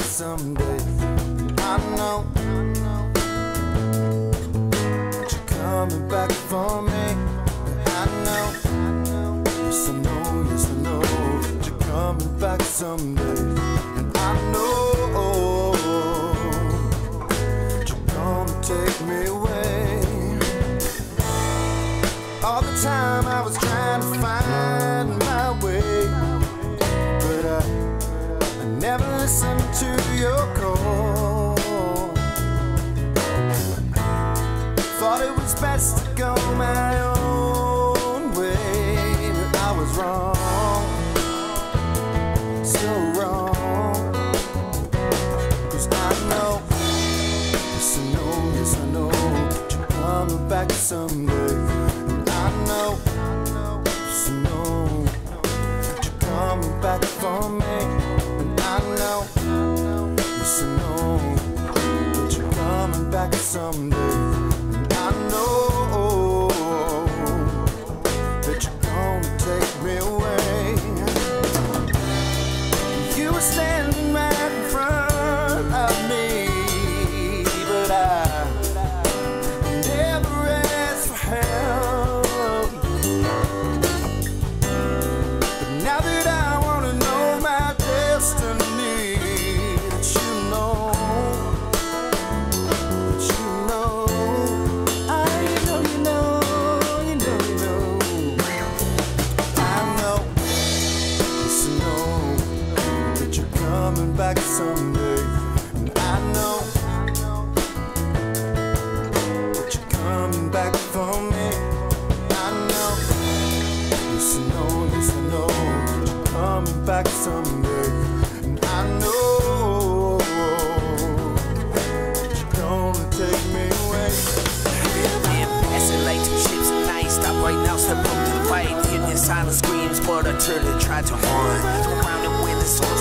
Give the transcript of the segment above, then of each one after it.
someday. I know that you're coming back for me. I know, yes I know, yes I know that you're coming back someday. And I know you're gonna take me away. All the time I was trying never listened to your call. Thought it was best to go my own way, but I was wrong, so wrong. Cause I know, yes I know, yes I know, that you're coming back someday. And I know, yes I know, that you're coming back for me. Coming back someday. And I know that you're coming back for me. I know, yes I know, yes I know that you're coming back someday. And I know that you're gonna take me away. Passing ships right now, step up to the fight. Silent screams, but I turned and tried to run. And when the souls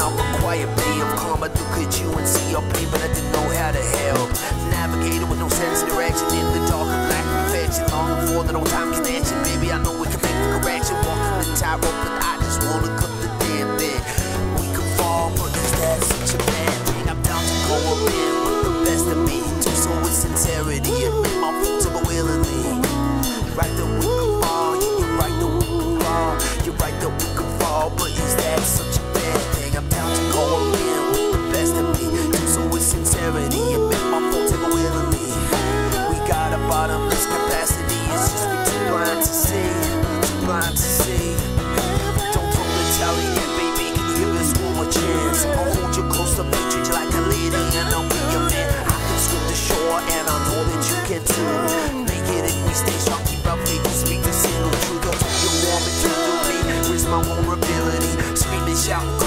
of a quiet bay of calm. I look at you and see your pain, but I didn't know how to help. Navigator with no sense of direction in the dark of black perfection. Longing for the no time connection. Baby, I know we can make the correction. Walking the tightrope, but I just wanna speak the single truth.